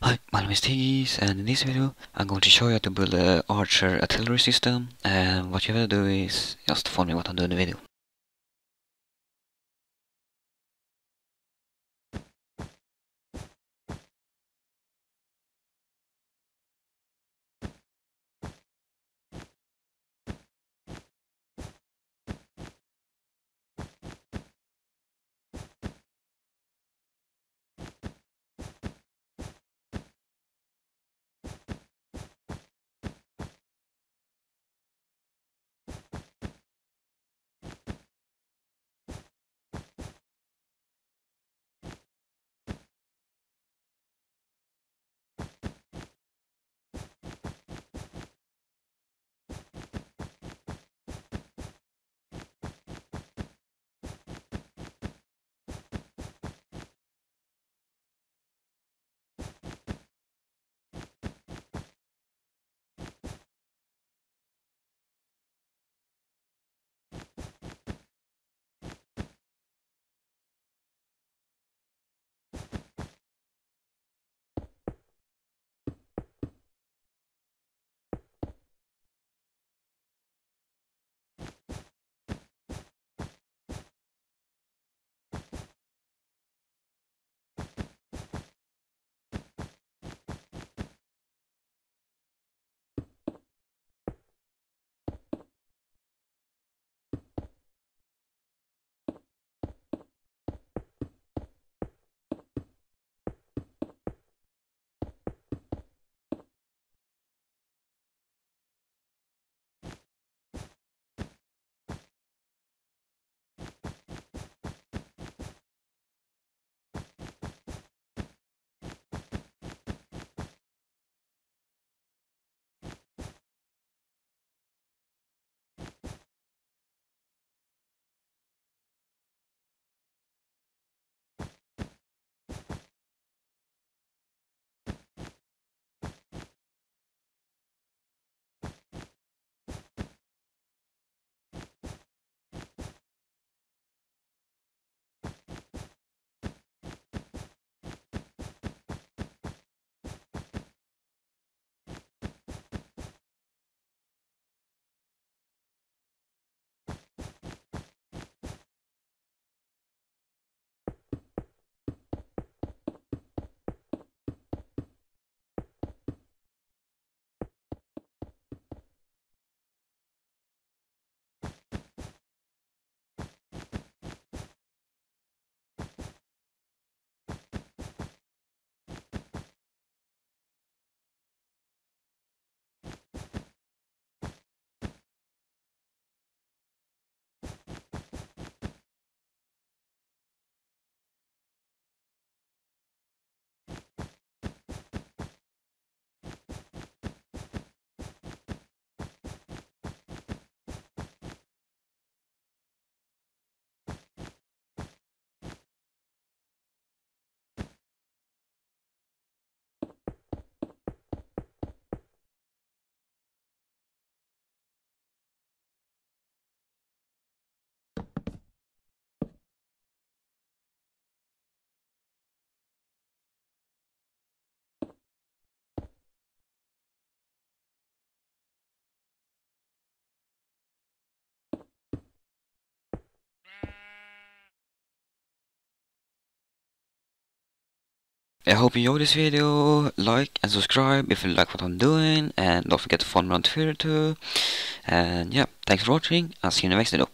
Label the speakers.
Speaker 1: Hi, my name is Tiggis and in this video I'm going to show you how to build an Archer artillery system and what you have to do is just follow me what I'm doing in the video. I hope you enjoyed this video, like and subscribe if you like what I'm doing and don't forget to follow me on Twitter too. And yeah, thanks for watching, I'll see you in the next video.